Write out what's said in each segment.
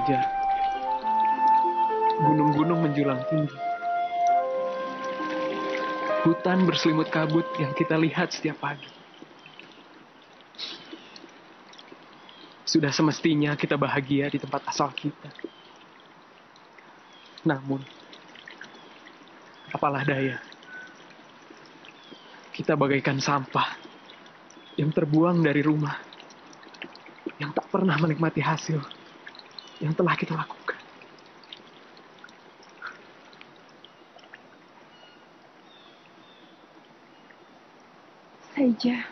Berjajar. Gunung-gunung menjulang tinggi. Hutan berselimut kabut yang kita lihat setiap pagi. Sudah semestinya kita bahagia di tempat asal kita. Namun, apalah daya. Kita bagaikan sampah yang terbuang dari rumah. Yang tak pernah menikmati hasil yang telah kita lakukan. Saja,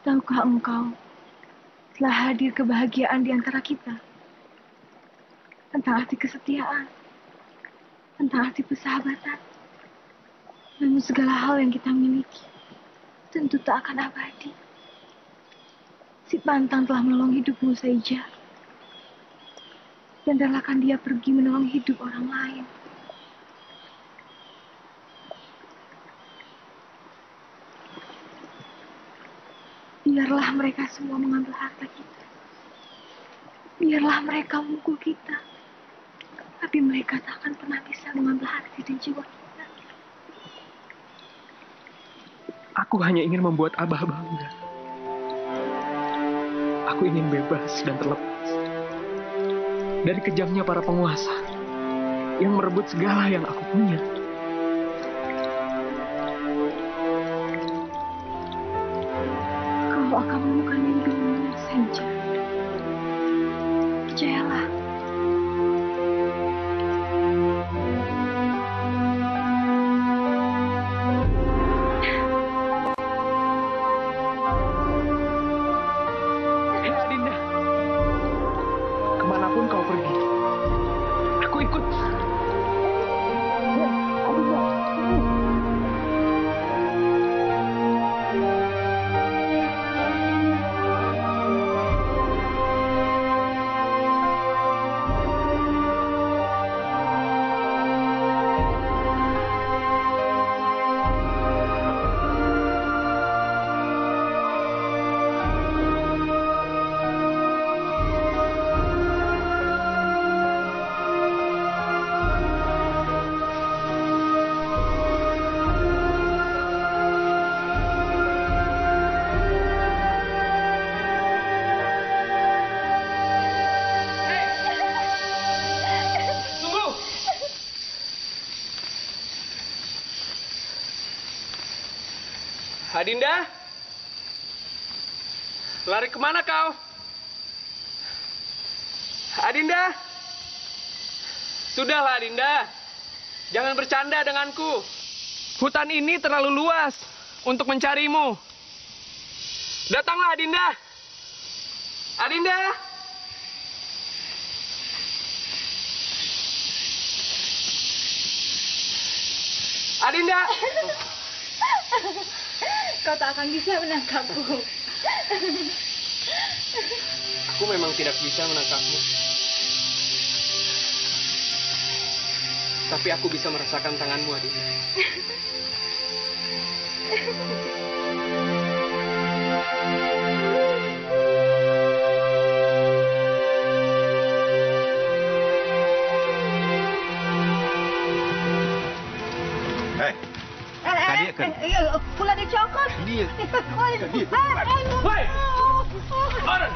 tahukah engkau telah hadir kebahagiaan di antara kita? Tentang arti kesetiaan, tentang arti persahabatan, dan segala hal yang kita miliki tentu tak akan abadi. Si Pantang telah menolong hidupmu saja. Dan relakan dia pergi menolong hidup orang lain. Biarlah mereka semua mengambil harta kita. Biarlah mereka memukul kita. Tapi mereka tak akan pernah bisa mengambil hati dan jiwa kita. Aku hanya ingin membuat Abah bangga. Aku ingin bebas dan terlepas dari kejamnya para penguasa yang merebut segala yang aku punya. Adinda? Lari ke mana kau? Adinda? Sudahlah Adinda. Jangan bercanda denganku. Hutan ini terlalu luas untuk mencarimu. Datanglah Adinda. Adinda? Adinda! Kau tak akan bisa menangkapku. Aku memang tidak bisa menangkapmu. Tapi aku bisa merasakan tanganmu, Adinda. Hei, Tadi kan. Pula dia cokot. Dia. Tadi. Hei! Orang!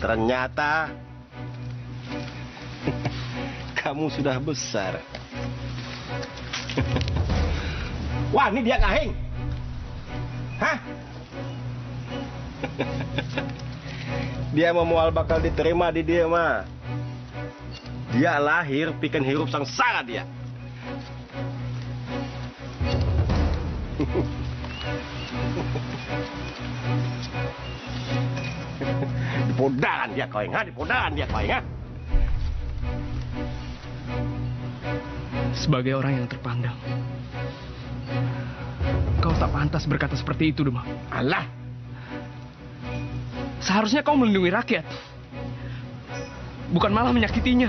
Ternyata kamu sudah besar. Wah, ini dia kahing. Hah? dia mau mual bakal diterima di dia mah. Dia lahir bikin hirup sengsara dia. di podangan dia kau ha? Di podangan dia kau ha? Sebagai orang yang terpandang, kau tak pantas berkata seperti itu, Demang. Alah, Seharusnya kau melindungi rakyat. Bukan malah menyakitinya.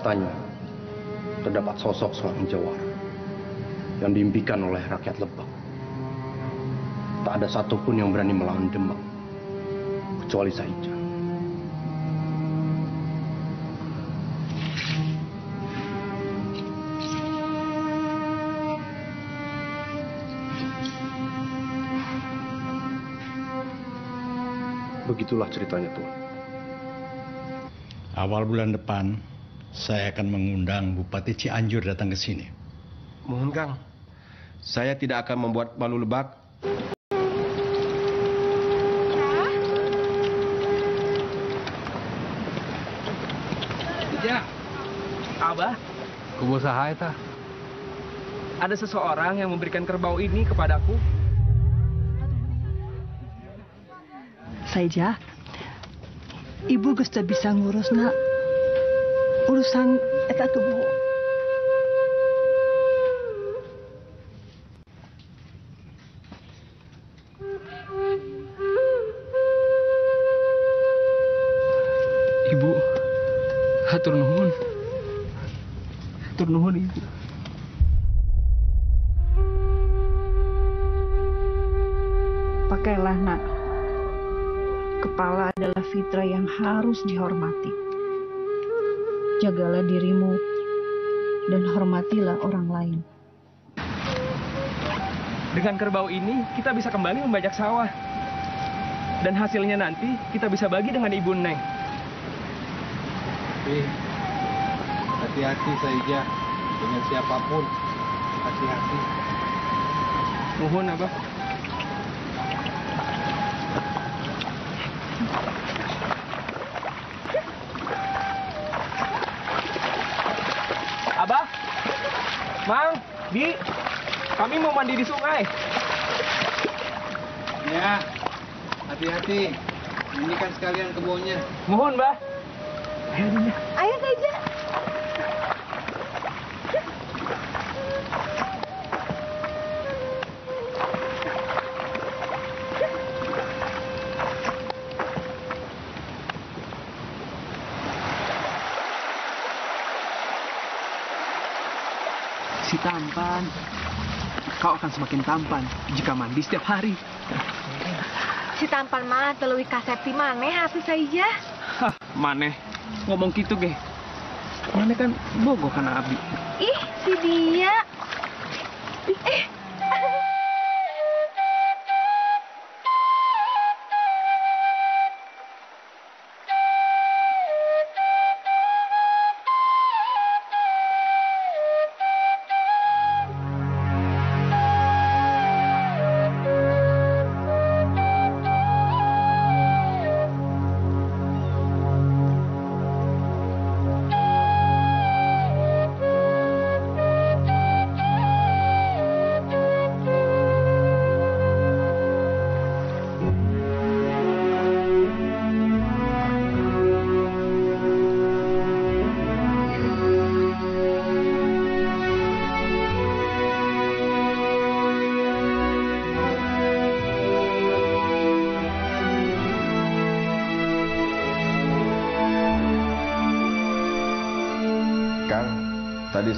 matanya terdapat sosok seorang jawara yang diimpikan oleh rakyat Lebak. Tak ada satupun yang berani melawan Demak, kecuali Saija. Begitulah ceritanya Tuhan. Awal bulan depan, saya akan mengundang Bupati Cianjur datang ke sini. Mohon Kang, saya tidak akan membuat malu lebak. Ya, Abah, Kubu saha eta? ada seseorang yang memberikan kerbau ini kepadaku. Saja, ibu geus teu bisa ngurus nak urusan eta tubuh. Ibu, hatur nuhun. Hatur nuhun ibu. Pakailah nak. Kepala adalah fitrah yang harus dihormati. Jagalah dirimu dan hormatilah orang lain. Dengan kerbau ini, kita bisa kembali membajak sawah. Dan hasilnya nanti kita bisa bagi dengan Ibu Neng. Tapi hati-hati saja dengan siapa pun. Hati-hati. Abah. Abah, Bi, kami mau mandi di sungai. Ya, hati-hati. Ini kan sekalian kebunnya. Mohon, Bah. Ayo, Dinda. Kau akan semakin tampan jika mandi setiap hari. Si tampan mah teluwi kasepti maneh hati saja. Hah, maneh. Ngomong gitu, ge. Maneh kan bogo kana Abi. Ih, si dia.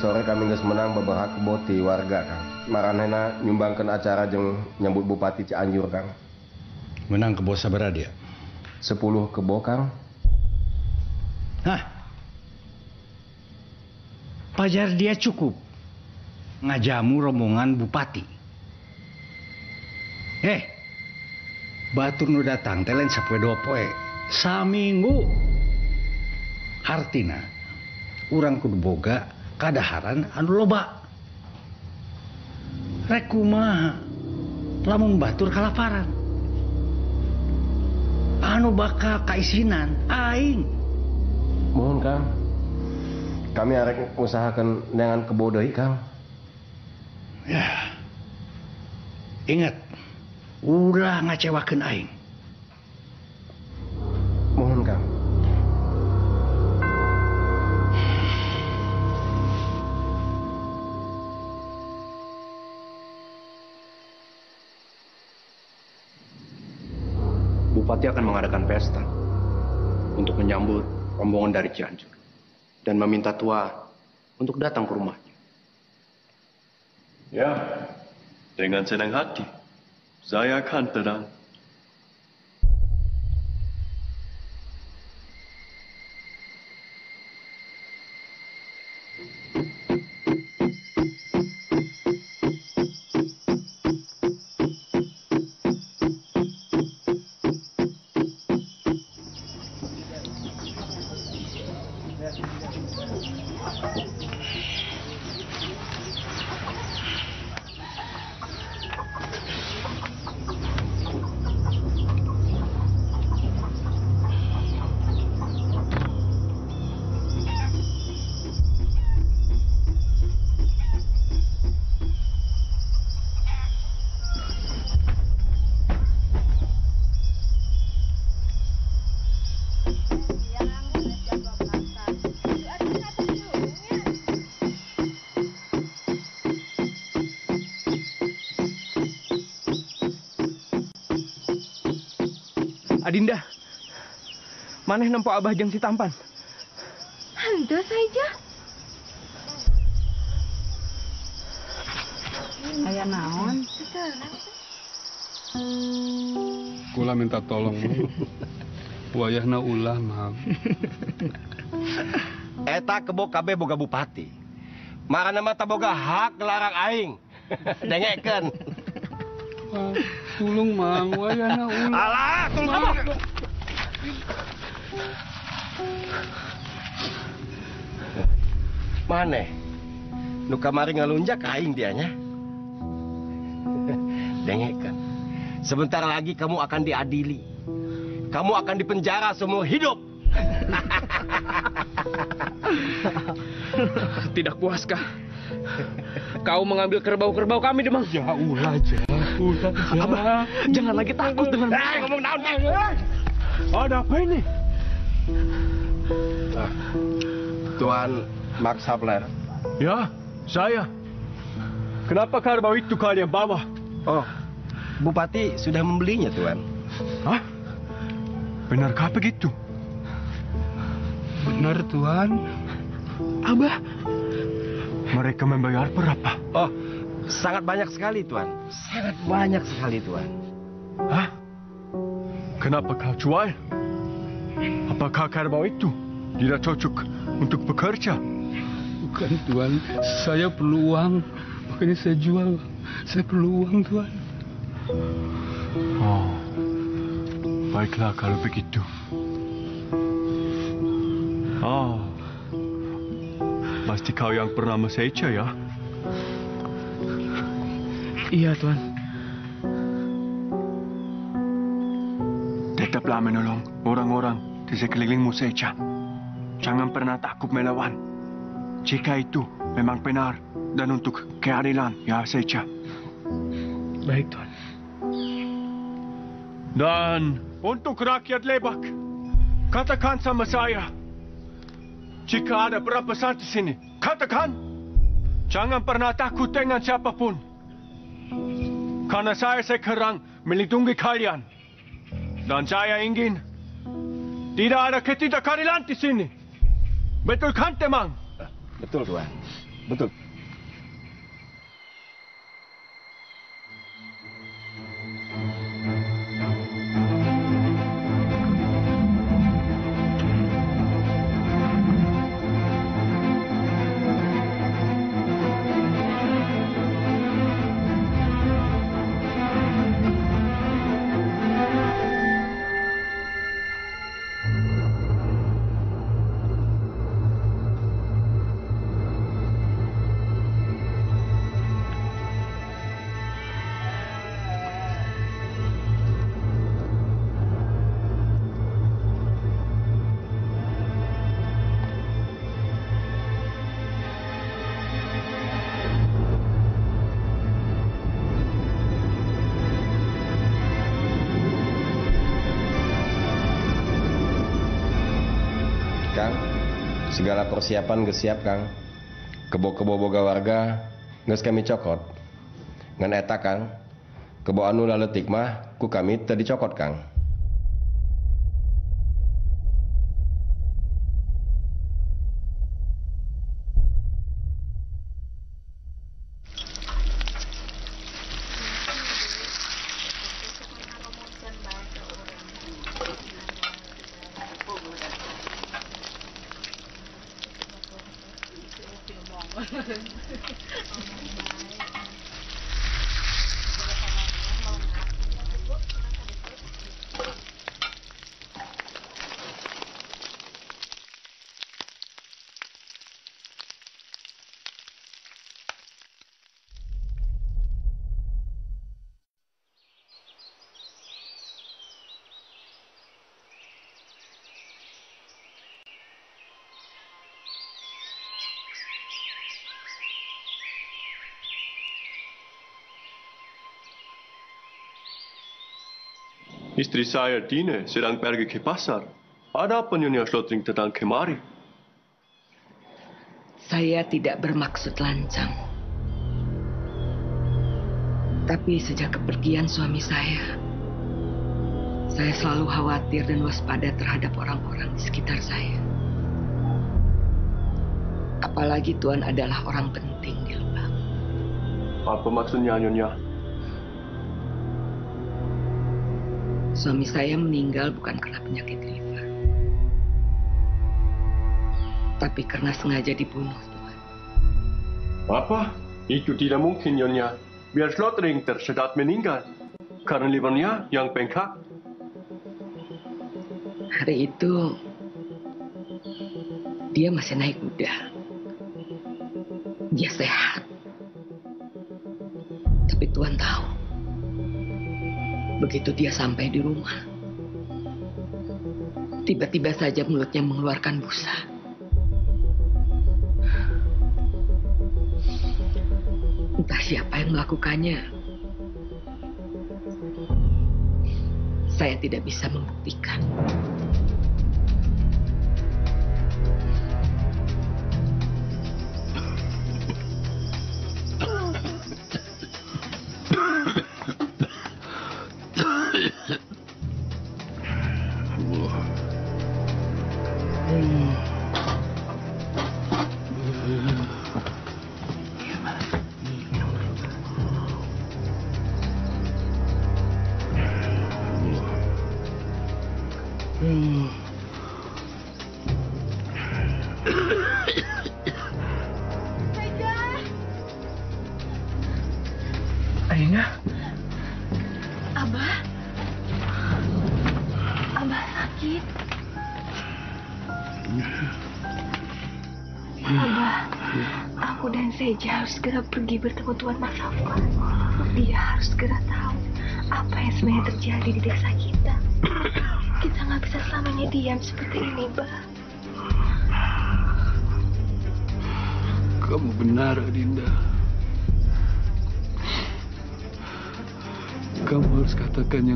Sore kami geus menang beberapa keboti warga, Kang. Maranena nyumbangkan acara jeng nyambut Bupati Cianjur, Kang. Menang kebo sabara dia. Sepuluh kebo, Kang. Hah? Pajar dia cukup. Ngajamu rombongan bupati. Eh, batur nu datang telen sapoe dua poe. Saminggu. Artina, urang kudu boga kadaharan anu loba. Rek kumaha lamun batur kalaparan. Anu bakal kaisinan aing. Mohon, Kang. Kami arek usahakan dengan kebo deui, Kang. Ya. Ingat, ulah ngacewakeun aing. Bupati akan mengadakan pesta untuk menyambut rombongan dari Cianjur dan meminta tua untuk datang ke rumahnya. Ya, dengan senang hati. Saya akan tenang. Maneh nempo abah jeung si tampan. Henteu saja. Aya naon? Kula minta tolong. Wayahna ulah, Mam. Eta kebo kabe boga bupati. Marana mata boga hak larang aing. Dengekeun. Tulung, Mam. Wayahna ulah. Alah, tunggu Mane? Nu kamari ngalunjak aing dianya. Dengekeun. Sebentar lagi kamu akan diadili. Kamu akan dipenjara seumur hidup. Tidak puaskah? Kau mengambil kerbau-kerbau kami, Demang. Ya ulah. Abah, jangan lagi takut dengan Eh, ngomong naon? Ada apa ini? Tuan Max Hapler. Ya, saya. Kenapa kerbau itu kalian bawa? Oh, Bupati sudah membelinya, Tuan. Hah? Benarkah begitu? Benar, Tuan. Abah, Mereka membayar berapa? Oh, sangat banyak sekali, Tuan. Sangat banyak sekali, Tuan. Hah? Kenapa kau jual? Apakah kerbau itu tidak cocok untuk bekerja? Bukan, Tuan. Saya perlu uang. Makanya saya jual. Saya perlu uang, Tuan. Oh, baiklah kalau begitu. Oh, pasti kau yang bernama Seicha ya? iya Tuan. Tetaplah menolong orang-orang di sekelilingmu saja. Jangan pernah takut melawan. Jika itu memang benar dan untuk keadilan ya saja. Baik Tuan. Dan untuk rakyat Lebak, katakan sama saya. Jika ada perampasan di sini, katakan. Jangan pernah takut dengan siapa pun. Karena saya sekarang melindungi kalian. Dan saya ingin tidak ada ketidakadilan di sini. Betul kan, Temang? Betul, Tuan. Betul. Segala persiapan geus siap Kang. Kebo-kebo boga warga geus kami cokot. Ngan eta Kang, kebo anu laletik mah ku kami tadi cokot Kang. Istri saya Dine sedang pergi ke pasar. Ada apa Nyonya Slotring tentang kemari? Saya tidak bermaksud lancang. Tapi sejak kepergian suami saya, saya selalu khawatir dan waspada terhadap orang-orang di sekitar saya. Apalagi Tuan adalah orang penting di Lebak. Apa maksudnya Nyonya? Suami saya meninggal bukan karena penyakit liver. Tapi karena sengaja dibunuh, Tuan. Apa? Itu tidak mungkin Nyonya. Biar Slotring tersedat meninggal. Karena livernya yang bengkak. Hari itu, dia masih naik kuda. Dia sehat. Tapi Tuhan tahu, begitu dia sampai di rumah, tiba-tiba saja mulutnya mengeluarkan busa. Entah siapa yang melakukannya. Saya tidak bisa membuktikan.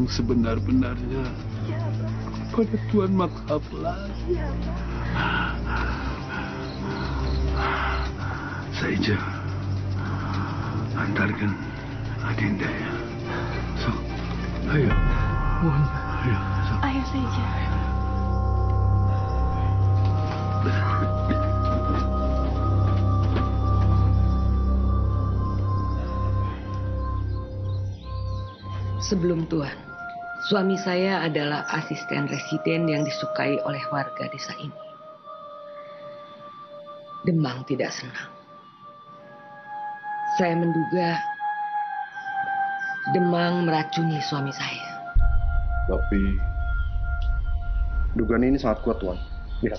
yang sebenar-benarnya ya, pada Tuhan Makhaflah. Ya, Saja antarkan Adinda ya. So, ayo. Mohon. Ayo, so. ayo saja. Sebelum Tuhan, suami saya adalah asisten residen yang disukai oleh warga desa ini. Demang tidak senang. Saya menduga Demang meracuni suami saya. Tapi dugaan ini sangat kuat, Tuan. Lihat.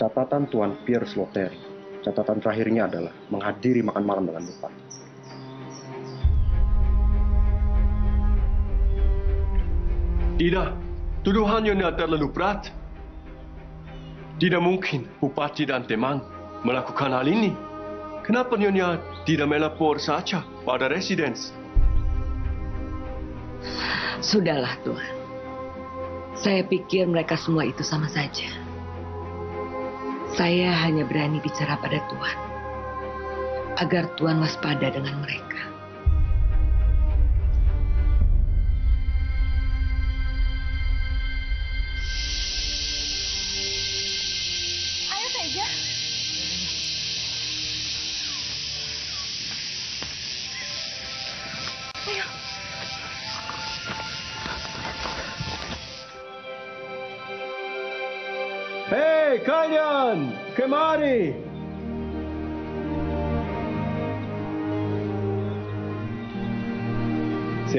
Catatan Tuan Pierre Sloteri. Catatan terakhirnya adalah menghadiri makan malam dengan Bupati. Tidak, tuduhan Nyonya terlalu berat. Tidak mungkin Bupati dan teman melakukan hal ini. Kenapa Nyonya tidak melapor saja pada residens? Sudahlah Tuhan. Saya pikir mereka semua itu sama saja. Saya hanya berani bicara pada Tuhan. Agar Tuhan waspada dengan mereka.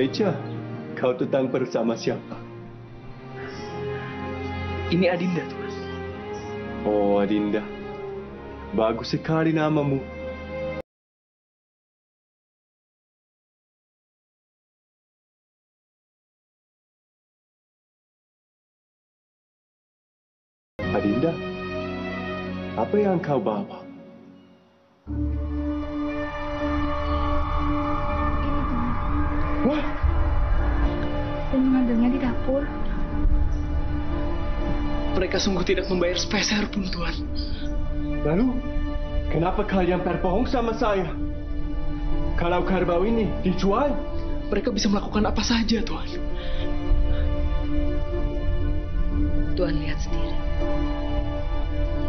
Seja, kau datang bersama siapa? Ini Adinda, Tuan. Oh, Adinda. Bagus sekali namamu. Adinda, apa yang kau bawa? Dapur. Mereka sungguh tidak membayar sepeser pun, Tuan. lalu kenapa kalian berbohong sama saya? Kalau kerbau ini dijual, Mereka bisa melakukan apa saja, Tuan. Tuhan lihat sendiri.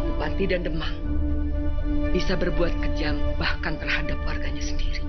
Bupati dan Demang bisa berbuat kejam bahkan terhadap warganya sendiri.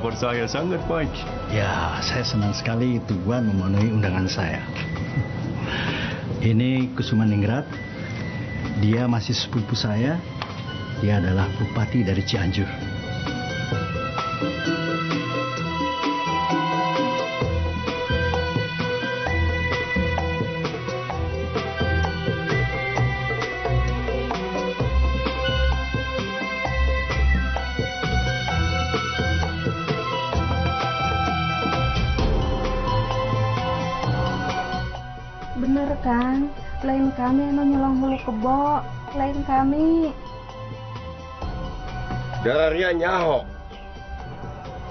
Kabar saya sangat baik. Ya, saya senang sekali Tuan memenuhi undangan saya. Ini Kusuma Ningrat. Dia masih sepupu saya. Dia adalah bupati dari Cianjur. Lain kami. Darahnya nyaho.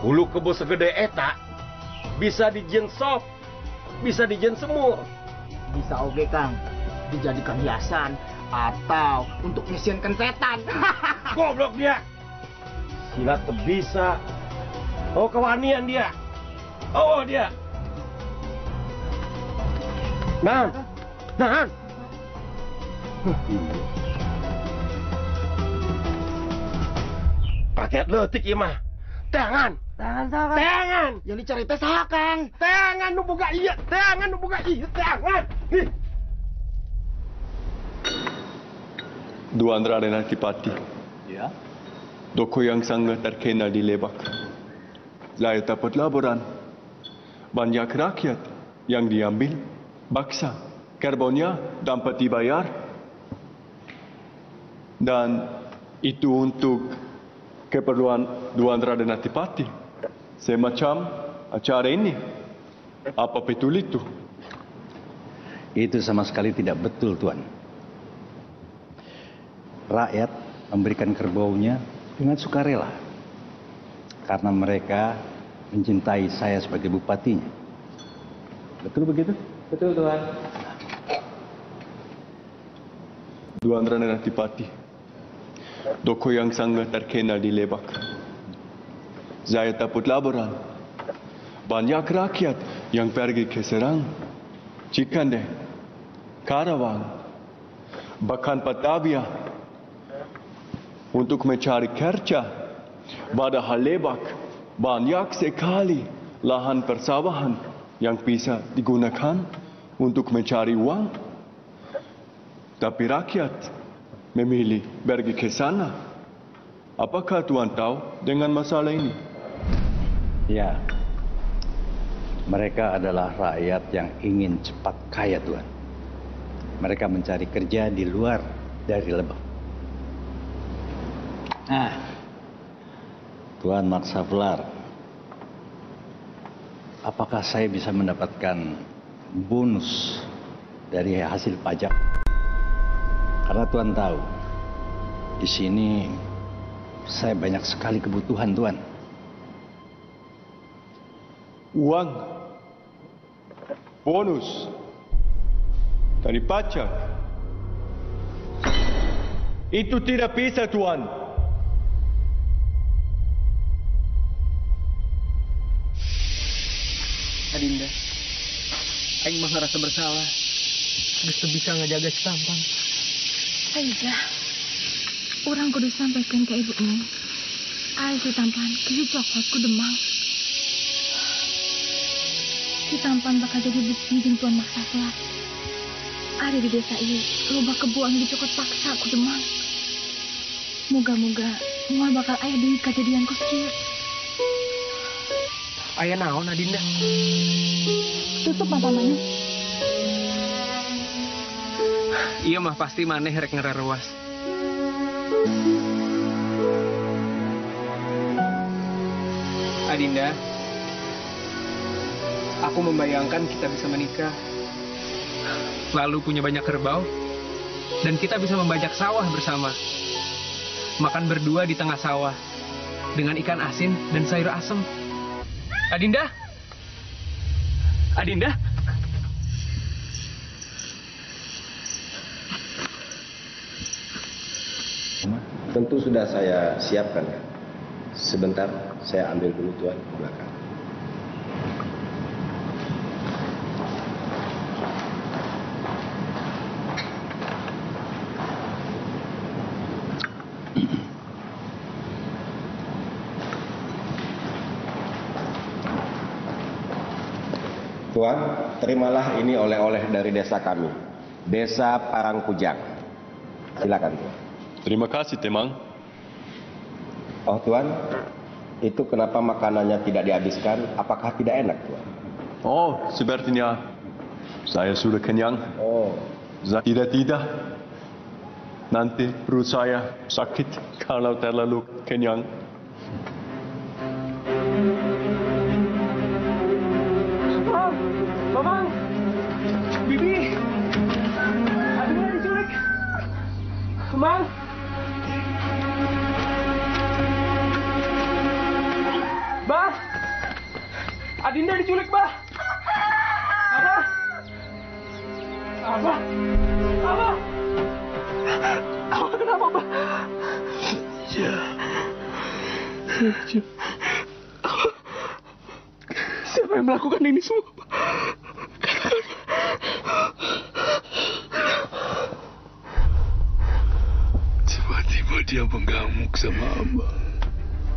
Hulu kebo segede eta bisa dijen sop, bisa dijen semur. Bisa oge Kang, dijadikan hiasan atau untuk ngisiankan setan. Goblok dia. Silat bisa. Oh kewanian dia. Oh dia. Nah, nah, Rakyat letik ieu mah. Tangan. Tangan saha? Tangan. Yang dicari teh saha, Kang? Tangan nu boga ieu, tangan nu boga ieu, tangan. Nih. Tuan Raden Adipati, Ya. toko yang sangat terkenal di Lebak. Saya dapat laporan. Banyak rakyat yang diambil, baksa, karbonnya dapat dibayar. Dan itu untuk keperluan Tuan Raden Adipati. Semacam acara ini. Apa betul itu? Itu sama sekali tidak betul, Tuan. Rakyat memberikan kerbaunya dengan sukarela. Karena mereka mencintai saya sebagai bupatinya. Betul begitu? Betul, Tuhan. Tuan Raden Adipati. Toko yang sangat terkenal di Lebak. Saya dapat laporan. Banyak rakyat yang pergi ke Serang, Cikande, Karawang, bahkan Batavia untuk mencari kerja. Padahal Lebak banyak sekali lahan persawahan yang bisa digunakan untuk mencari uang. Tapi rakyat memilih pergi ke sana. Apakah Tuan tahu dengan masalah ini? Ya. Mereka adalah rakyat yang ingin cepat kaya, Tuan. Mereka mencari kerja di luar dari Lebak. Nah, Tuan Maksaflar, apakah saya bisa mendapatkan bonus dari hasil pajak? Karena Tuan tahu, di sini saya banyak sekali kebutuhan, Tuan. Uang, bonus, dari pajak. Itu tidak bisa, Tuan. Adinda, Aing mah ngerasa bersalah. Geus teu bisa ngajaga si Tampan. Aida, orang kudu sampaikan ke ibu ini. Ay, si tampan, kisi coklat ku demang. Si tampan bakal jadi bukti jeung tuan maksaflah. Ada di desa ini, loba kebuang dicokot paksa ku demang. Moga-moga, mual bakal ayah deui kejadian ku kieu. Aya naon Adinda? Tutup mata mana? Iya mah pasti maneh rek ngeraruas. Adinda, aku membayangkan kita bisa menikah. Lalu punya banyak kerbau. Dan kita bisa membajak sawah bersama. Makan berdua di tengah sawah. Dengan ikan asin dan sayur asem. Adinda? Adinda? Tentu sudah saya siapkan. Sebentar saya ambil dulu tuan ke belakang. Tuan, terimalah ini oleh-oleh dari desa kami. Desa Parangkujang. Silakan, Tuan. Terima kasih, Temang. Oh, Tuan, itu kenapa makanannya tidak dihabiskan? Apakah tidak enak, Tuan? Oh, sepertinya saya sudah kenyang. Oh, Tidak, tidak. Nanti perut saya sakit kalau terlalu kenyang. Bibi! Adinda diculik! Mamang! Adinda diculik, Bah! Abah! Abah! Abah! Abah kenapa, Bah? Ya. Siapa yang melakukan ini semua? dia mengamuk sama Abah.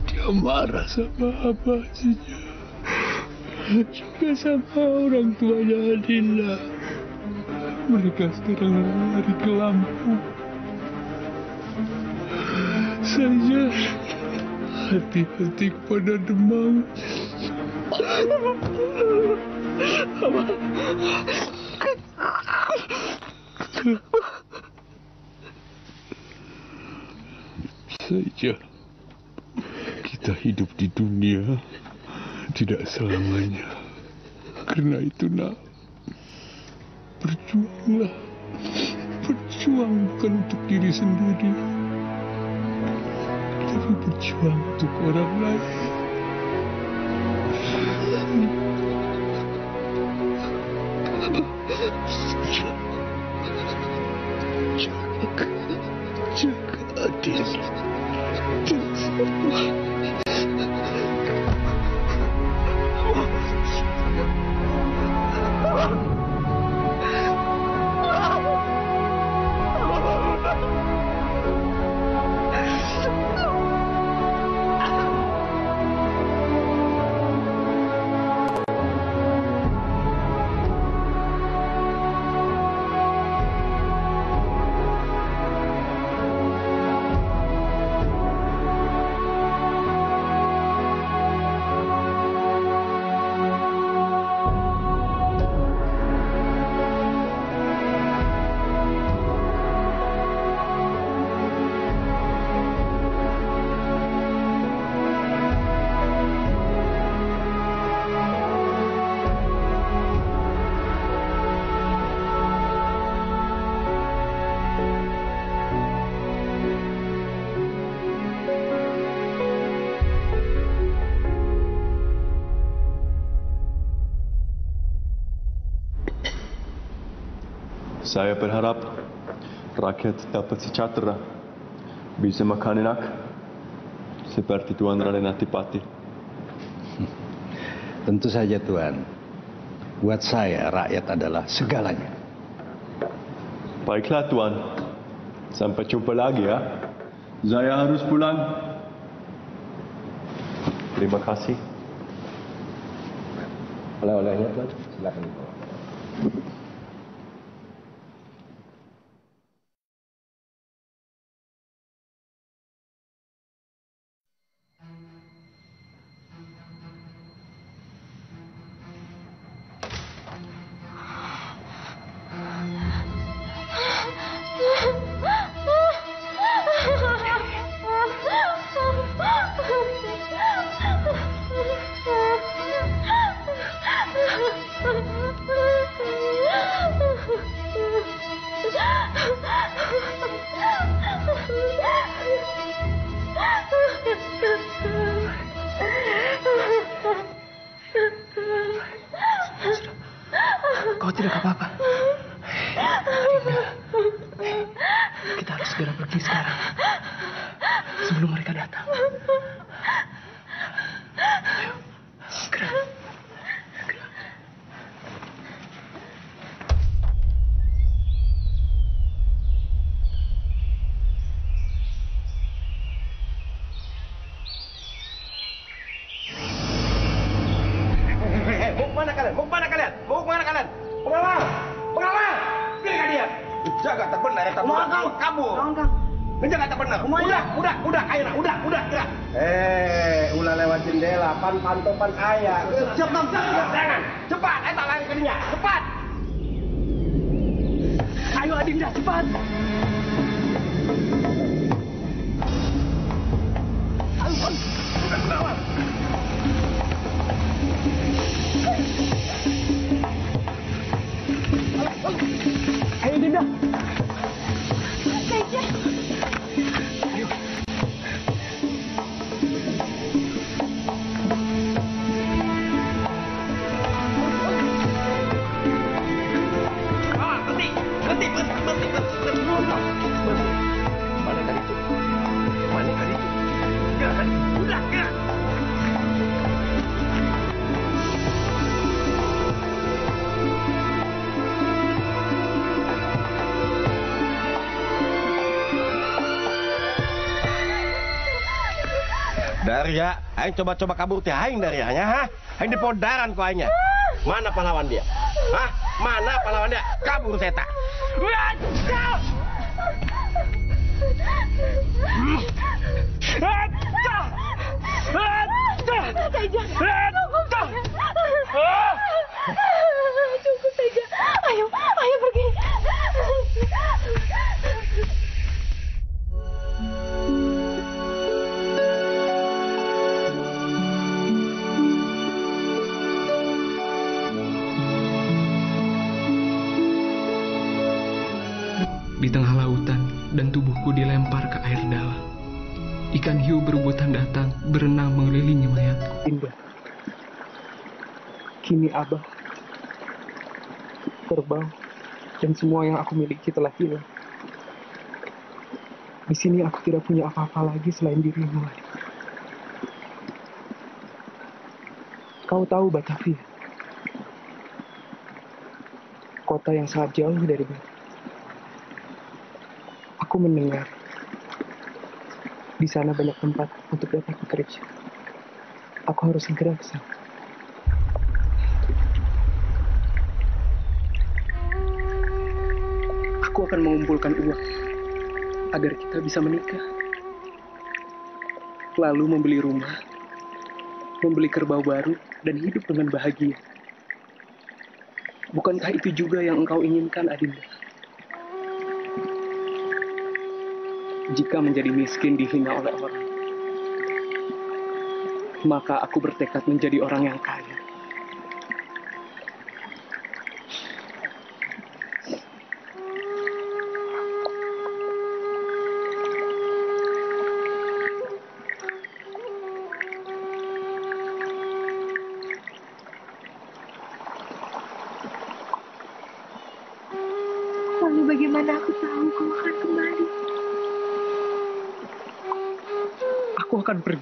Dia marah sama Abah juga. Juga sama orang tuanya Adila. Mereka sekarang lari ke Lampung. Saja hati-hati kepada demam. Saja kita hidup di dunia tidak selamanya. Karena itu nak berjuanglah. Berjuang bukan untuk diri sendiri. Tapi berjuang untuk orang lain. Jaga, jaga adil. Saya berharap rakyat dapat sejahtera, bisa makan enak, seperti Tuan Raden Atipati. Tentu saja Tuan. Buat saya rakyat adalah segalanya. Baiklah Tuan, sampai jumpa lagi ya. Saya harus pulang. Terima kasih. Oleh-olehnya Tuan, silakan. Kau ke mana kalian? Mau ke mana kalian? Mau ke mana kalian? Pengawal! Pengawal! Biarkan dia! Jaga tak benar tak Mau, benar. Kang. Kabur. Menjaga tak benar. Udah, udah, udah, ayo nak, udah, udah, gerak. Eh, ulah lewat jendela, pan pantau pan ayah. Bang. Siap, jangan. Cepat, ayo tak lari. Cepat. Ayo Adinda, cepat. Dari ya, aing coba-coba kabur teh aing dari ya, ha? Aing di podaran kok aingnya. Mana pahlawan dia? Hah? Mana pahlawan dia? Kabur seta. Cukup Abah, kerbau, dan semua yang aku miliki telah hilang. Di sini aku tidak punya apa-apa lagi selain dirimu, adik. Kau tahu Batavia? Kota yang sangat jauh dari Batu. Aku mendengar di sana banyak tempat untuk dapat bekerja. Aku harus segera ke sana. Aku akan mengumpulkan uang agar kita bisa menikah. Lalu membeli rumah, membeli kerbau baru, dan hidup dengan bahagia. Bukankah itu juga yang engkau inginkan, Adinda? Jika menjadi miskin dihina oleh orang, maka aku bertekad menjadi orang yang kaya.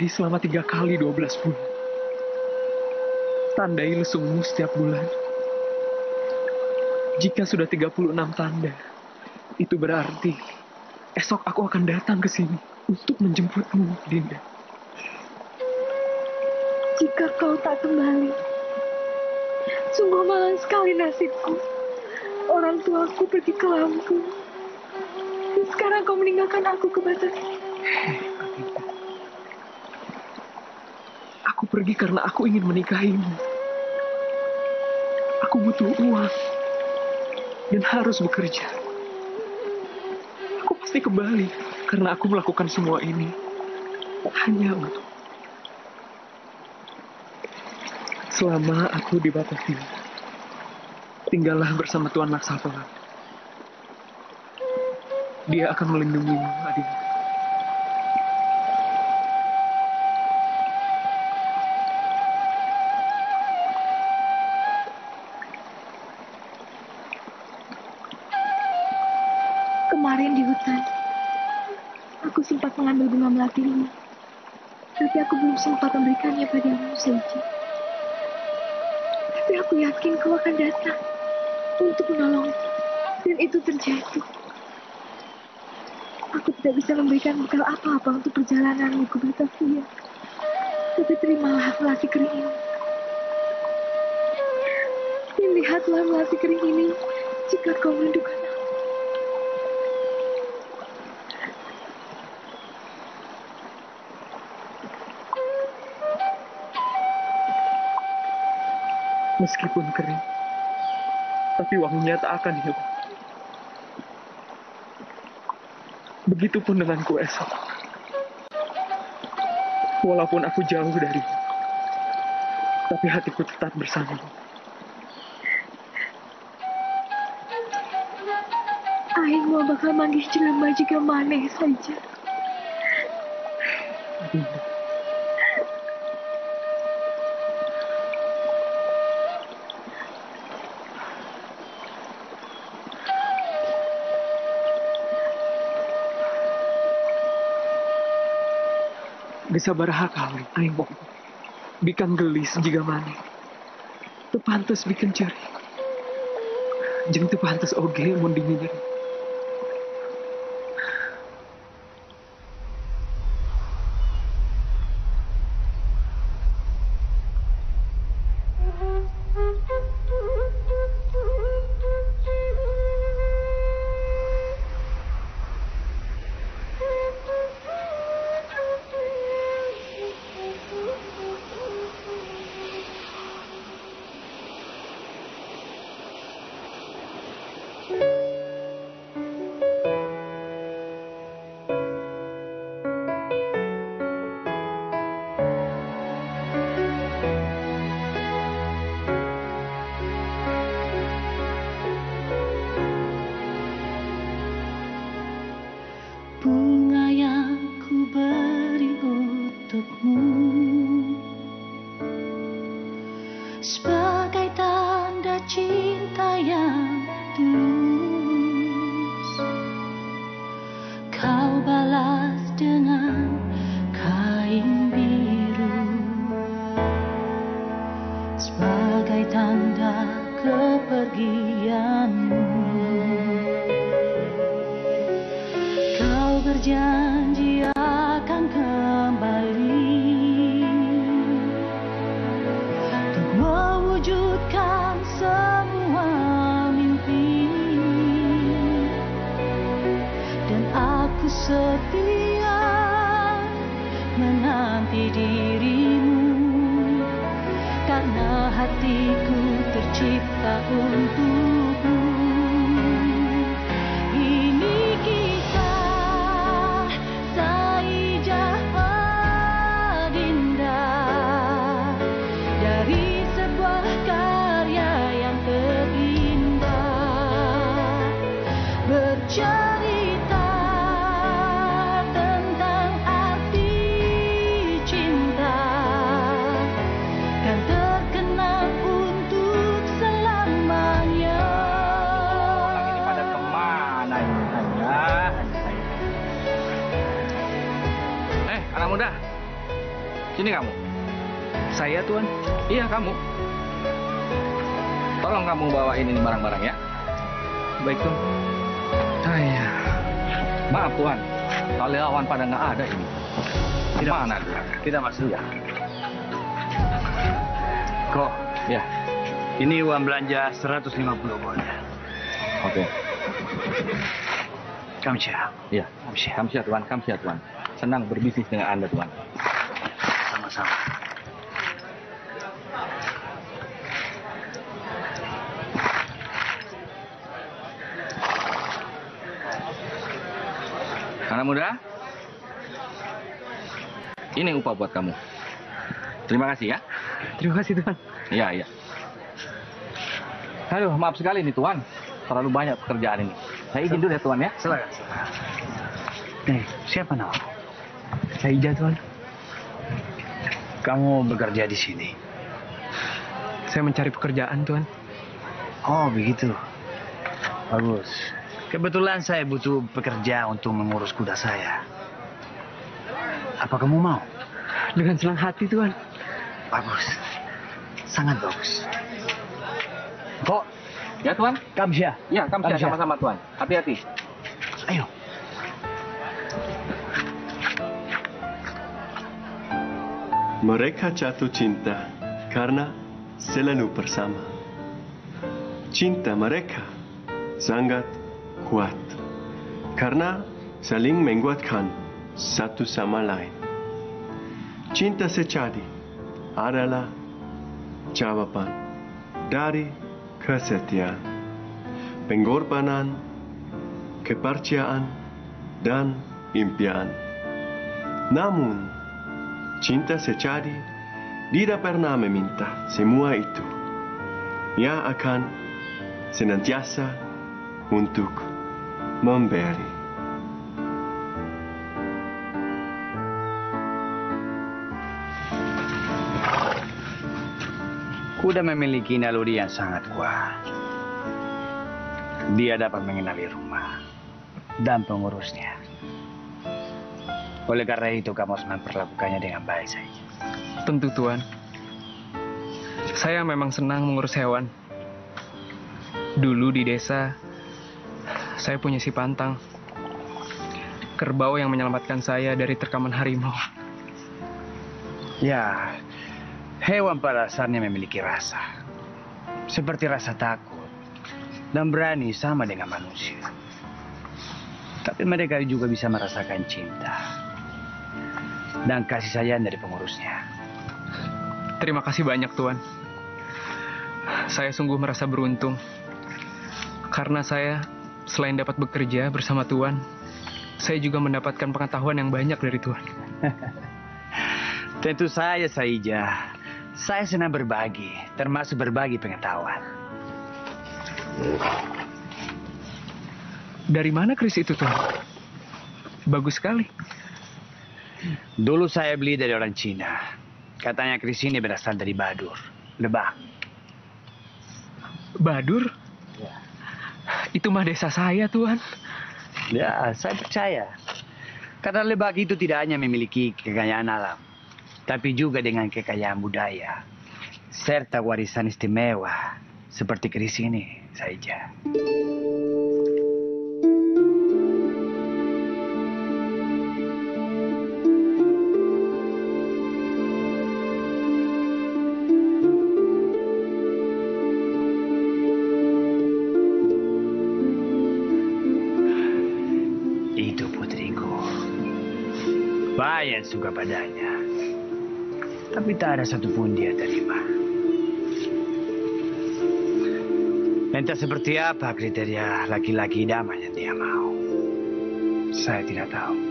Pergi selama tiga kali 12 bulan. Tandai lesungmu setiap bulan. Jika sudah 36 tanda, itu berarti esok aku akan datang ke sini untuk menjemputmu, Dinda. Jika kau tak kembali, sungguh malang sekali nasibku. Orang tuaku pergi ke Lampung. Sekarang kau meninggalkan aku ke Batavia. Pergi karena aku ingin menikahimu. Aku butuh uang dan harus bekerja. Aku pasti kembali karena aku melakukan semua ini hanya untuk selama aku di Batavia. Tinggallah bersama Tuan Laksapala. Dia akan melindungimu, adik. Sempat memberikannya padamu saja. Tapi aku yakin kau akan datang untuk menolongku. Dan itu terjadi. Aku tidak bisa memberikan bekal apa-apa untuk perjalananmu ke Batavia. Tapi terimalah melati kering ini. Dan lihatlah melati kering ini jika kau merindukan Meskipun kering, tapi wanginya tak akan hilang. Begitupun denganku esok. Walaupun aku jauh dari, tapi hatiku tetap bersamamu. Aing mau bakal manggil jelema jika maneh saja. Bisa baraha kali, aing mau. Bikan gelis jika mana. Tepantes bikin ceri. Jeung tepantes oge mun dingin bawain ini barang-barang ya. Baik, Tuan. Ayah. Maaf, Tuan. Karyawan pada nggak ada ini. Tidak Mana dia? Kita masuk ya. Kok, Ya, ini uang belanja 150 won. oke. Kamsia. Iya, kamsia. Kamsia, Tuan. Kamsia, Tuan. Senang berbisnis dengan Anda, Tuan. Sama-sama. Anak muda, ini upah buat kamu. Terima kasih ya. Terima kasih, Tuan. Iya, iya. Aduh, maaf sekali nih Tuan. Terlalu banyak pekerjaan ini. Saya izin dulu ya Tuan ya. Silakan. Eh, siapa nama? Saija, Tuan. Kamu bekerja di sini. Saya mencari pekerjaan, Tuan. Oh, begitu. Bagus. Kebetulan saya butuh pekerja untuk mengurus kuda saya. Apa kamu mau? Dengan senang hati, Tuan. Bagus. Sangat bagus. Kok? Ya Tuan. Kamsia. Ya, kamsia Kamsia. sama-sama Tuan. Hati-hati. Ayo. Mereka jatuh cinta karena selalu bersama. Cinta mereka sangat kuat karena saling menguatkan satu sama lain. Cinta sejati adalah jawaban dari kesetiaan, pengorbanan, kepercayaan, dan impian. Namun, cinta sejati tidak pernah meminta semua itu. Ia akan senantiasa untuk memberi. Kuda memiliki naluri yang sangat kuat. Dia dapat mengenali rumah dan pengurusnya. Oleh karena itu kamu harus memperlakukannya dengan baik saja. Tentu, Tuan. Saya memang senang mengurus hewan. Dulu di desa, saya punya si pantang. Kerbau yang menyelamatkan saya dari terkaman harimau. Ya, hewan pada dasarnya memiliki rasa. Seperti rasa takut dan berani sama dengan manusia. Tapi mereka juga bisa merasakan cinta dan kasih sayang dari pengurusnya. Terima kasih banyak, Tuan. Saya sungguh merasa beruntung. Karena saya, selain dapat bekerja bersama Tuan, saya juga mendapatkan pengetahuan yang banyak dari Tuan. Tentu saja, Saija. Saya senang berbagi, termasuk berbagi pengetahuan. Dari mana keris itu, Tuan? Bagus sekali. Dulu saya beli dari orang Cina. Katanya keris ini berasal dari Badur. Lebak. Badur? Itu mah desa saya, Tuan. Ya, saya percaya. Karena Lebak itu tidak hanya memiliki kekayaan alam, tapi juga dengan kekayaan budaya, serta warisan istimewa seperti keris ini saja. Suka padanya. Tapi tak ada satupun dia terima. Entah seperti apa kriteria laki-laki idaman yang dia mau. Saya tidak tahu.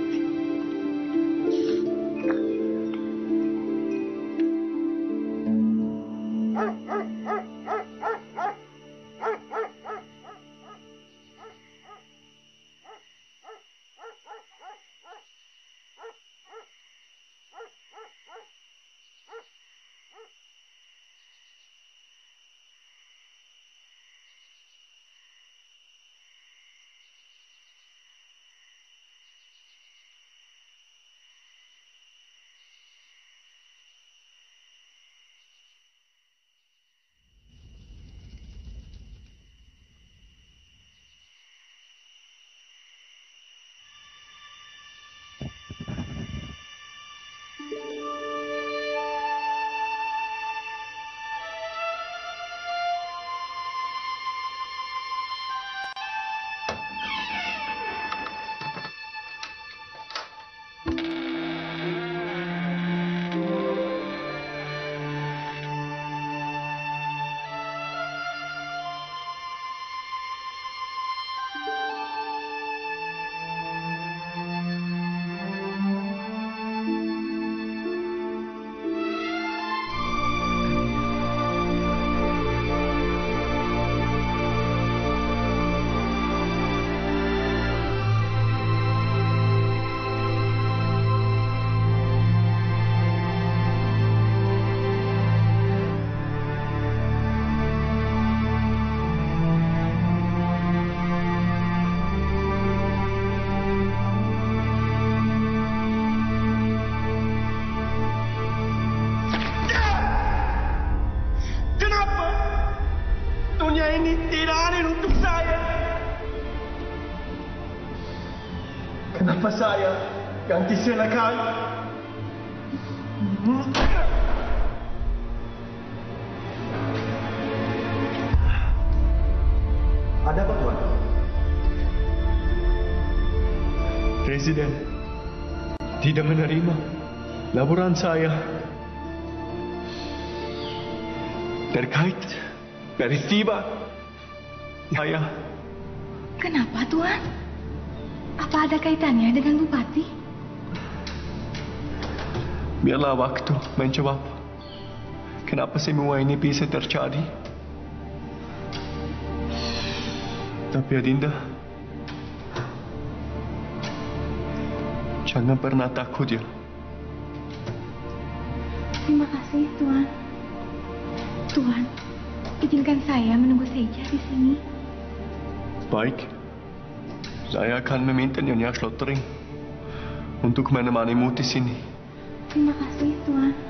Yang diselakai? Ada apa, Tuan? Presiden tidak menerima laporan saya terkait peristiwa saya. Kenapa, Tuan? Apa ada kaitannya dengan Bupati? Biarlah waktu menjawab. Kenapa semua ini bisa terjadi? Tapi Adinda, jangan pernah takut ya. Terima kasih, Tuan. Tuan, izinkan saya menunggu saja di sini. Baik, saya akan meminta Nyonya Slotering untuk menemanimu di sini. Terima kasih, Tuan.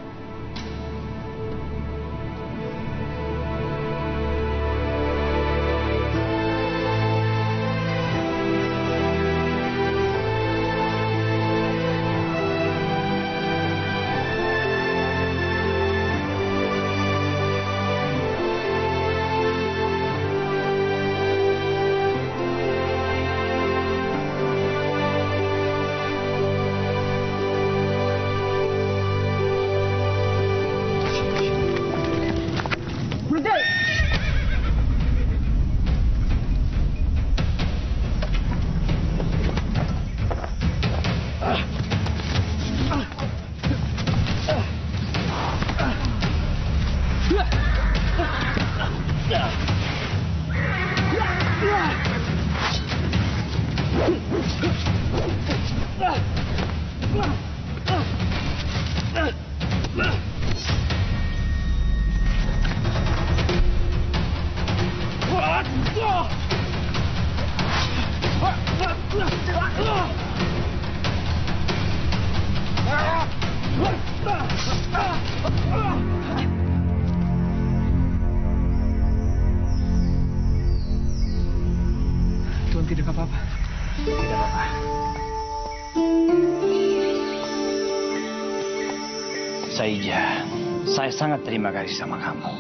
Terima kasih sama kamu.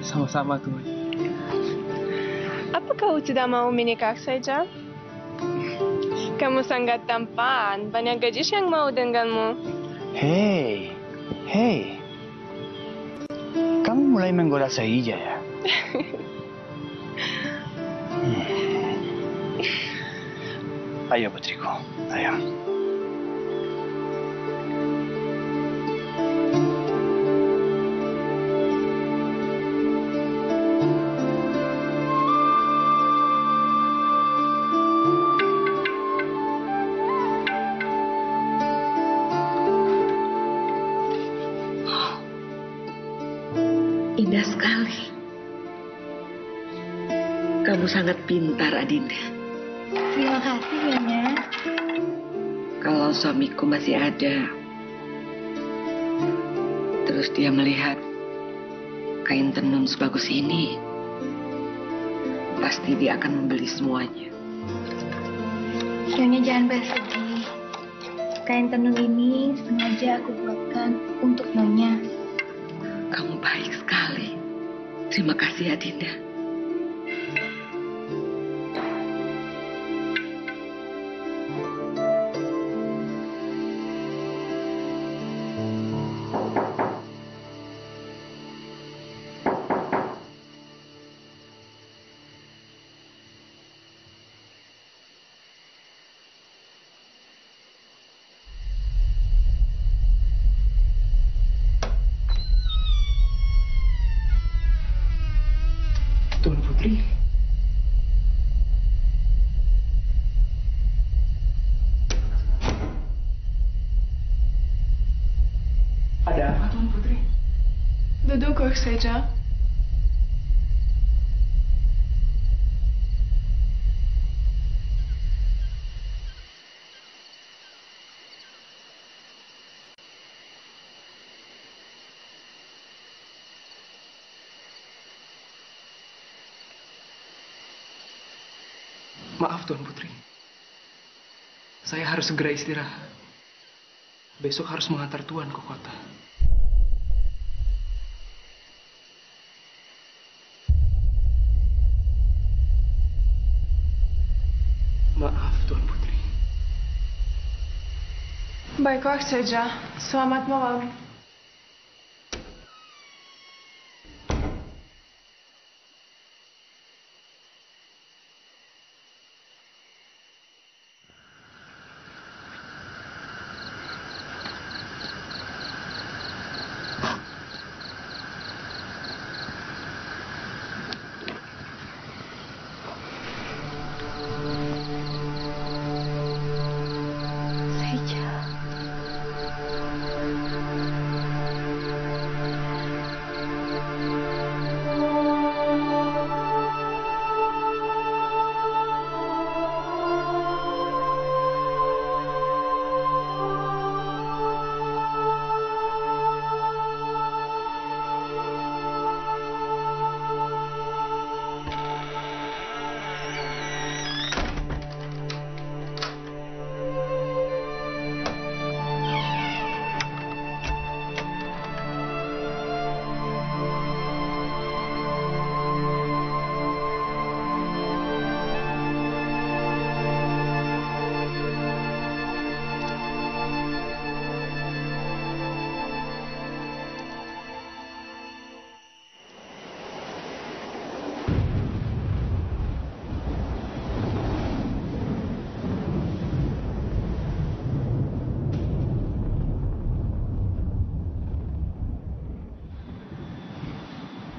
Sama-sama, Tuan. Apa kau tidak mau menikah saja? Kamu sangat tampan, banyak gadis yang mau denganmu. Hei, hei. Kamu mulai menggoda Saija ya? Hmm. Ayo. Sangat pintar, Adinda. Terima kasih, Nyonya. Kalau suamiku masih ada, terus dia melihat kain tenun sebagus ini, pasti dia akan membeli semuanya. Nyonya jangan bersedih. Kain tenun ini sengaja aku buatkan untuk Nyonya. Kamu baik sekali. Terima kasih, Adinda. Duduk saja. Maaf, Tuan Putri. Saya harus segera istirahat. Besok harus mengantar Tuan ke kota. Bay Akçayca, selamet olalım.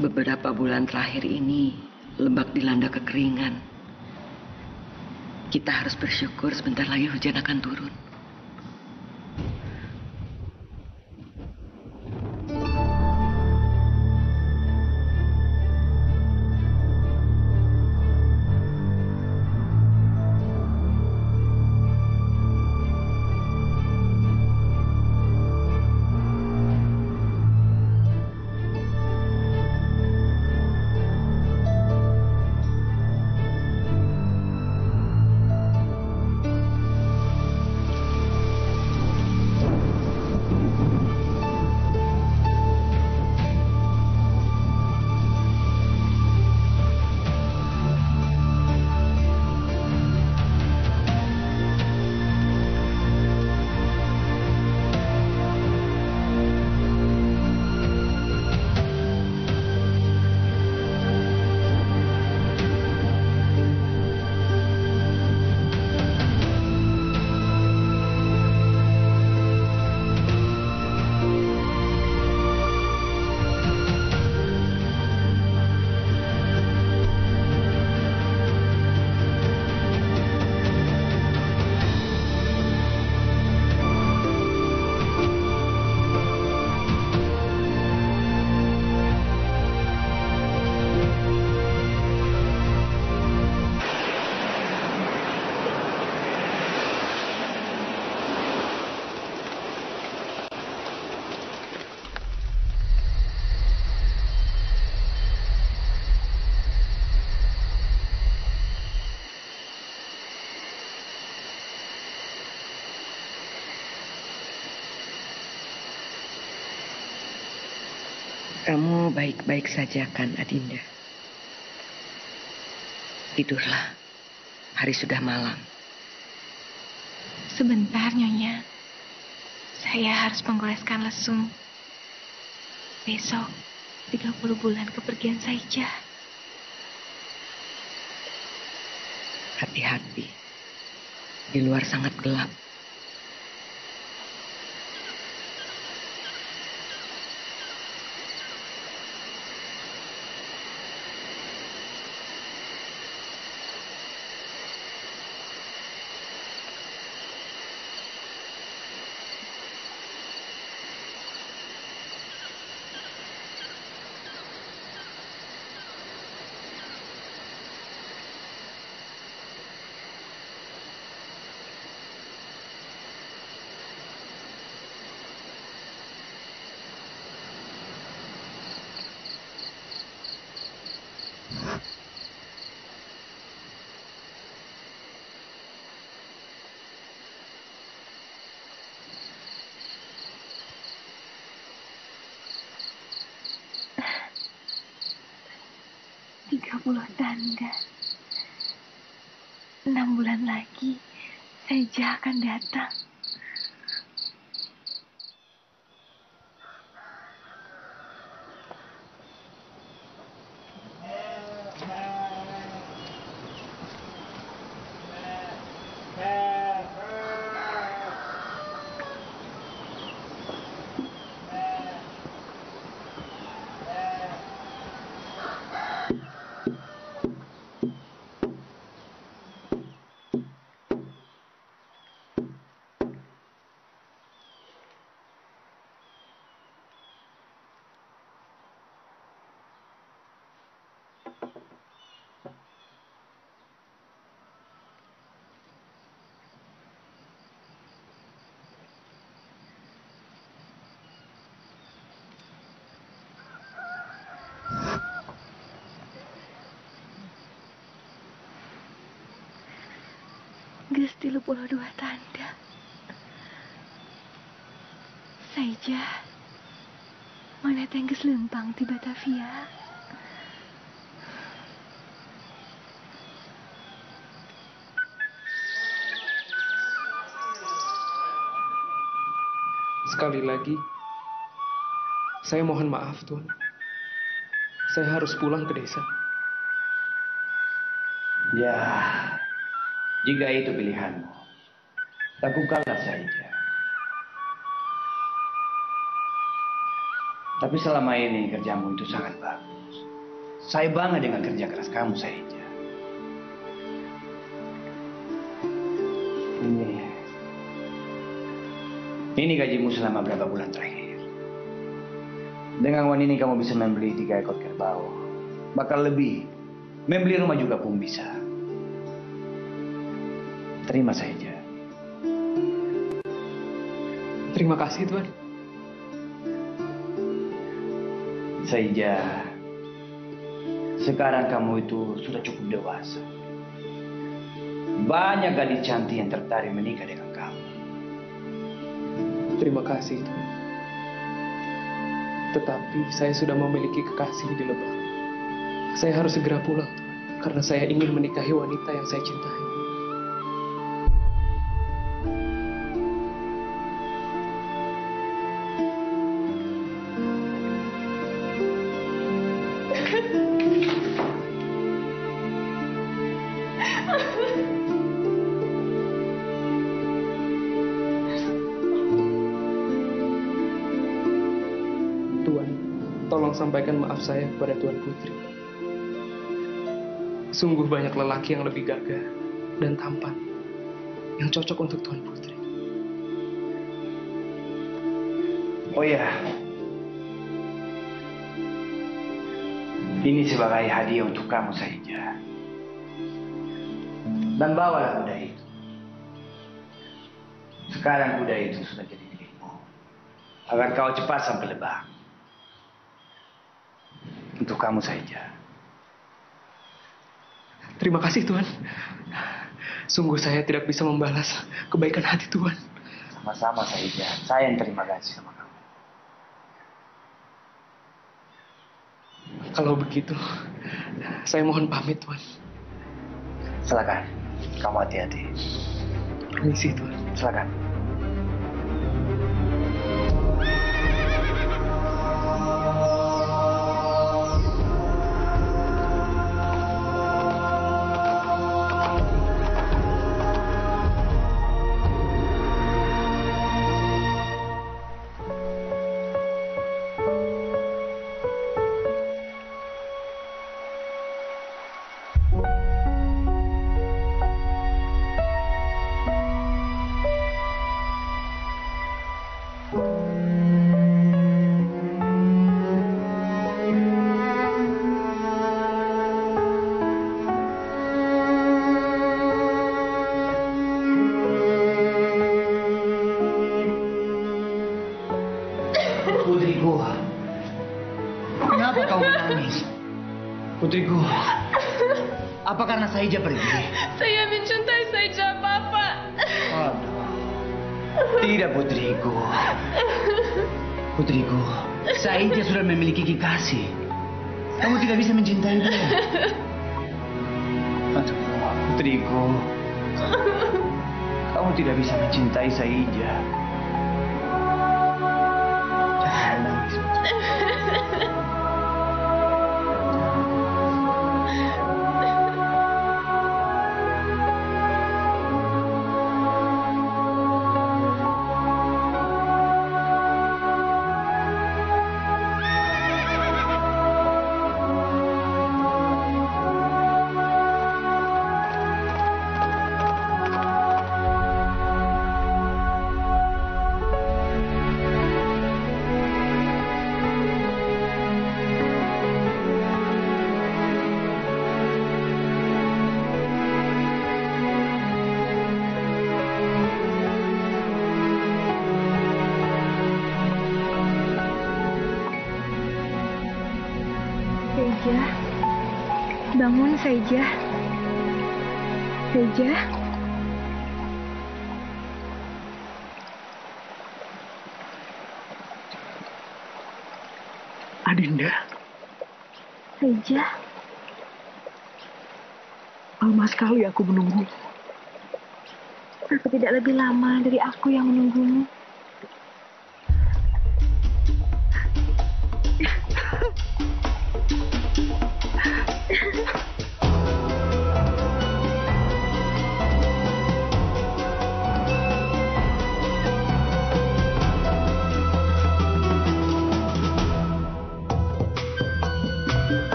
Beberapa bulan terakhir ini, Lebak dilanda kekeringan. Kita harus bersyukur sebentar lagi hujan akan turun. Kamu baik-baik saja kan, Adinda? Tidurlah. Hari sudah malam. Sebentar, Nyonya. Saya harus mengoleskan lesung. Besok, 30 bulan kepergian Saija. Hati-hati. Di luar sangat gelap. Tiga puluh tanda. Enam bulan lagi, Saija akan datang. Geus tilu puluh dua tanda. Saija, mana teh geus lempang di Batavia. Sekali lagi, saya mohon maaf, Tuan. Saya harus pulang ke desa. Ya, jika itu pilihanmu, lakukanlah saja. Tapi selama ini kerjamu itu sangat bagus. Saya bangga dengan kerja keras kamu, Saija. Ini, ini gajimu selama berapa bulan terakhir. Dengan uang ini kamu bisa membeli tiga ekor kerbau. Bakal lebih. Membeli rumah juga pun bisa. Terima saja. Terima kasih, Tuan. Saja, sekarang kamu itu sudah cukup dewasa. Banyak gadis cantik yang tertarik menikah dengan kamu. Terima kasih, Tuan. Tetapi saya sudah memiliki kekasih di Lebak. Saya harus segera pulang, Tuan. Karena saya ingin menikahi wanita yang saya cintai. Sampaikan maaf saya kepada Tuan Putri. Sungguh banyak lelaki yang lebih gagah dan tampan yang cocok untuk Tuan Putri. Oh ya, ini sebagai hadiah untuk kamu saja. Dan bawalah kuda itu. Sekarang kuda itu sudah jadi milikmu. Agar kau cepat sampai lebak. Kamu saja. Terima kasih Tuan. Sungguh saya tidak bisa membalas kebaikan hati Tuan. Sama-sama saja. Saya yang terima kasih sama kamu. Kalau begitu, saya mohon pamit, Tuan. Silakan. Kamu hati-hati. Permisi, Tuan. Silakan. Saija pergi? Saya mencintai saja Papa. Tidak putriku. Putriku, Saija sudah memiliki kekasih. Kamu tidak bisa mencintai dia. Aduh, putriku. Kamu tidak bisa mencintai Saija.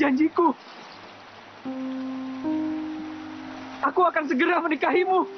Janjiku. Aku akan segera menikahimu.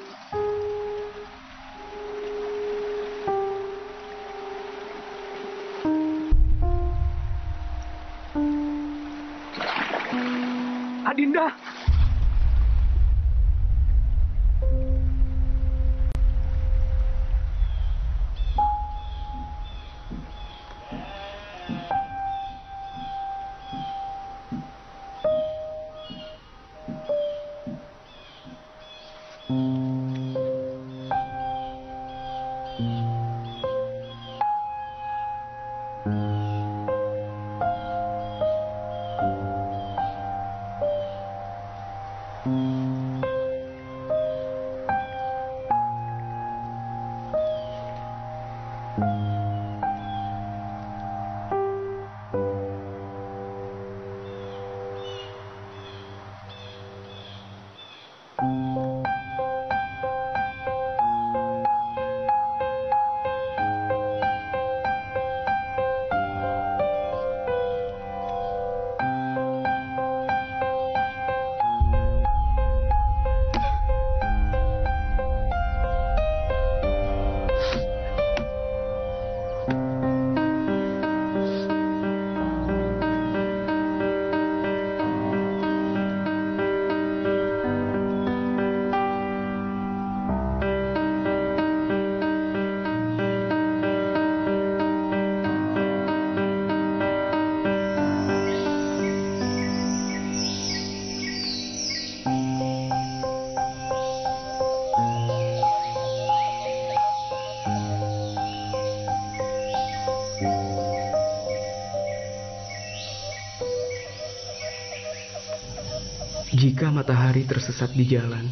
Jika matahari tersesat di jalan,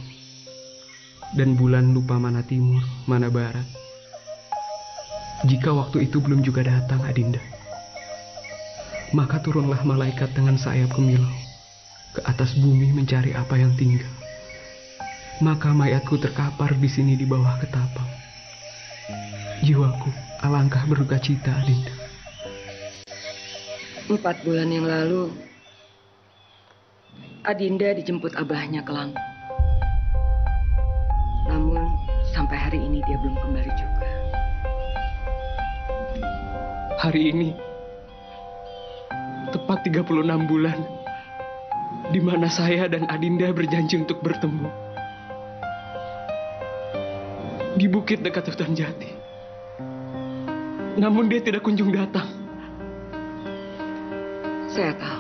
dan bulan lupa mana timur, mana barat, jika waktu itu belum juga datang, Adinda, maka turunlah malaikat dengan sayap kemilau ke atas bumi mencari apa yang tinggal. Maka mayatku terkapar di sini di bawah ketapang. Jiwaku alangkah berduka cita, Adinda. Empat bulan yang lalu, Adinda dijemput abahnya ke Lampung. Namun, sampai hari ini dia belum kembali juga. Hari ini, tepat 36 bulan, di mana saya dan Adinda berjanji untuk bertemu. Di bukit dekat hutan jati. Namun dia tidak kunjung datang. Saya tahu.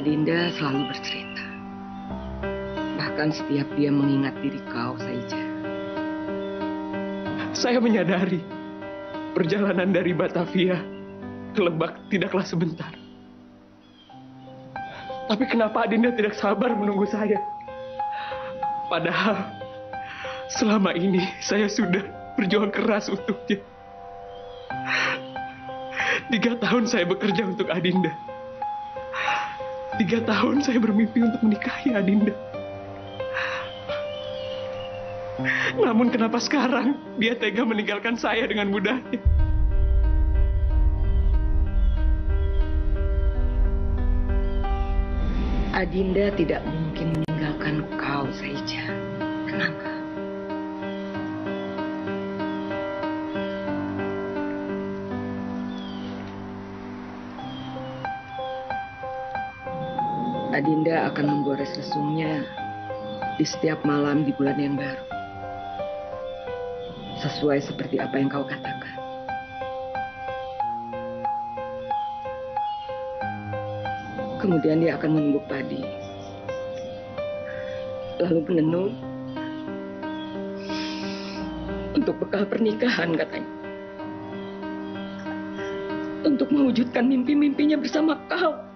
Adinda selalu bercerita. Bahkan setiap dia mengingat diri kau, Saija. Saya menyadari perjalanan dari Batavia ke Lebak tidaklah sebentar. Tapi kenapa Adinda tidak sabar menunggu saya? Padahal selama ini saya sudah berjuang keras untuknya. Tiga tahun saya bekerja untuk Adinda. Tiga tahun saya bermimpi untuk menikahi Adinda. Namun kenapa sekarang dia tega meninggalkan saya dengan mudahnya? Adinda tidak mungkin meninggalkan kau, Saija. Tenanglah. Adinda akan menggores lesungnya di setiap malam di bulan yang baru. Sesuai seperti apa yang kau katakan. Kemudian dia akan menunggu padi. Lalu menenun untuk bekal pernikahan katanya. Untuk mewujudkan mimpi-mimpinya bersama kau.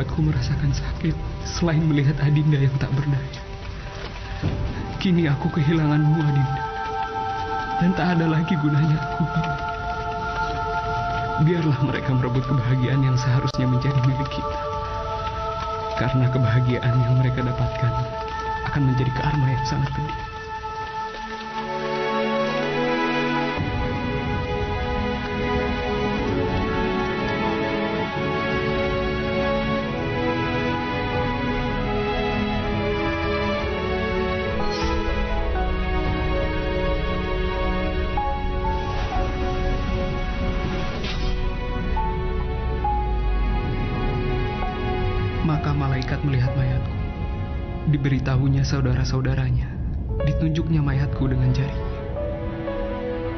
Membuatku merasakan sakit selain melihat Adinda yang tak berdaya. Kini aku kehilanganmu, Adinda. Dan tak ada lagi gunanya aku. Biarlah mereka merebut kebahagiaan yang seharusnya menjadi milik kita. Karena kebahagiaan yang mereka dapatkan akan menjadi karma yang sangat pedih. Diberitahunya saudara-saudaranya. Ditunjuknya mayatku dengan jarinya.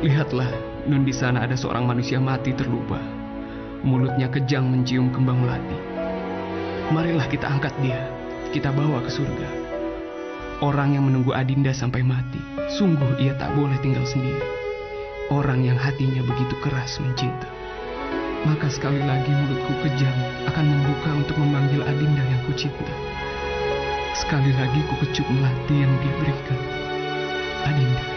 Lihatlah, nun di sana ada seorang manusia mati terlupa. Mulutnya kejang mencium kembang melati. Marilah kita angkat dia, kita bawa ke surga. Orang yang menunggu Adinda sampai mati, sungguh ia tak boleh tinggal sendiri. Orang yang hatinya begitu keras mencinta. Maka sekali lagi mulutku kejam akan membuka untuk memanggil Adinda yang kucinta. Sekali lagi ku kecup melati yang dia berikan. Adinda, Adinda,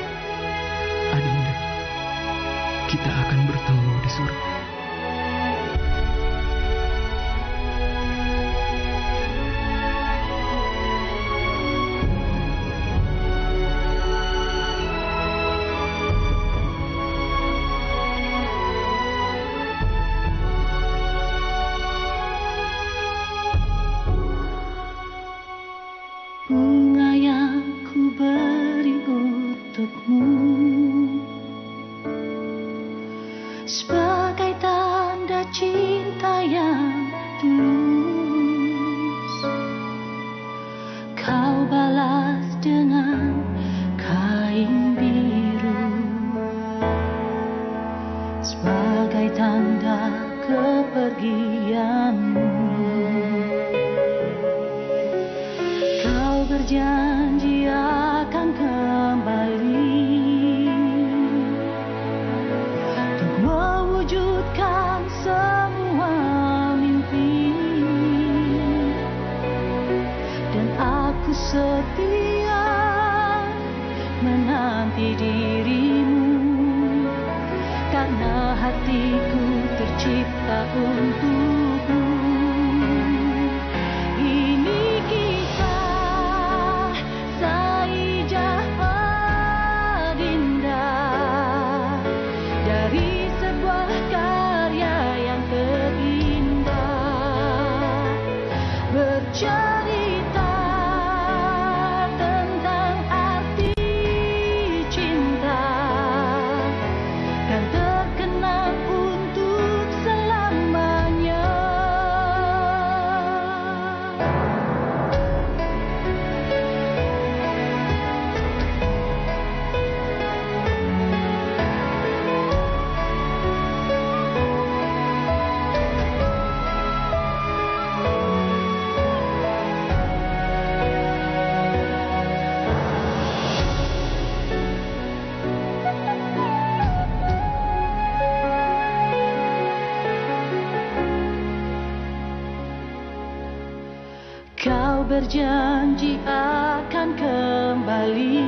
berjanji akan kembali.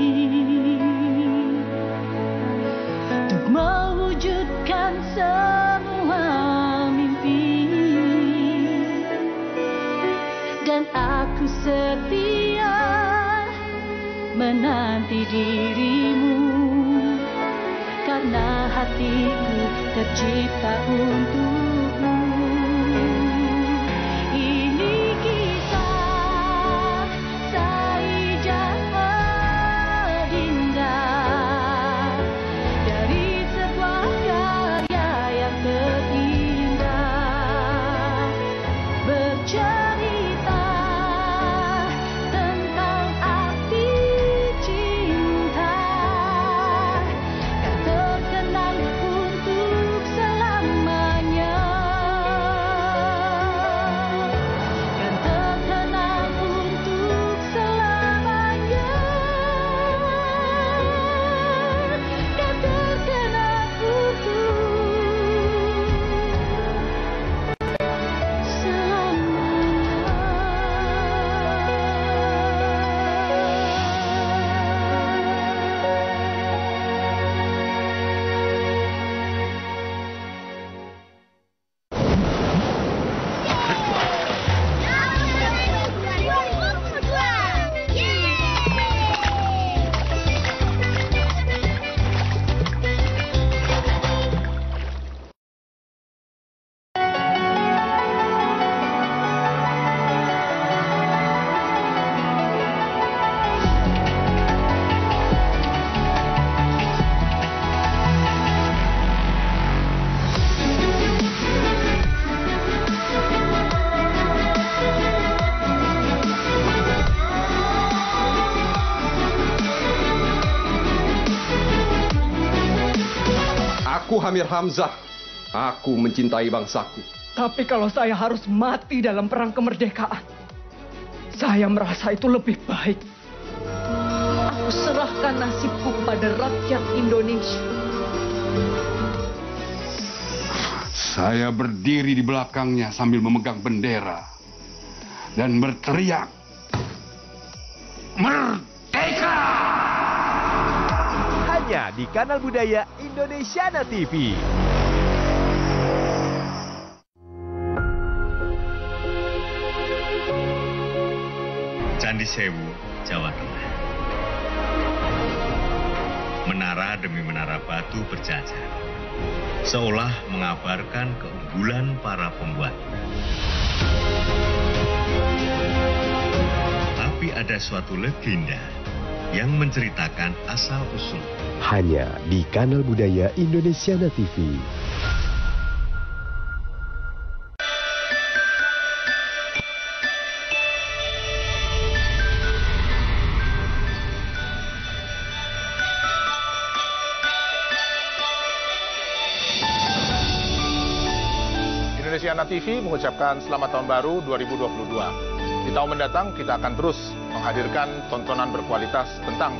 Untuk mewujudkan semua mimpi. Dan aku setia menanti dirimu. Karena hatiku tercipta untukmu Aku Hamir Hamzah. Aku mencintai bangsaku. Tapi kalau saya harus mati dalam perang kemerdekaan, saya merasa itu lebih baik. Aku serahkan nasibku pada rakyat Indonesia. Saya berdiri di belakangnya sambil memegang bendera dan berteriak, Merdeka! Hanya di kanal budaya Indonesiana TV. Candi Sewu, Jawa Tengah. Menara demi menara batu berjajar, seolah mengabarkan keunggulan para pembuat. Tapi ada suatu legenda yang menceritakan asal-usul Hanya di kanal budaya Indonesiana TV. Indonesiana TV mengucapkan selamat tahun baru 2022. Di tahun mendatang kita akan terus menghadirkan tontonan berkualitas tentang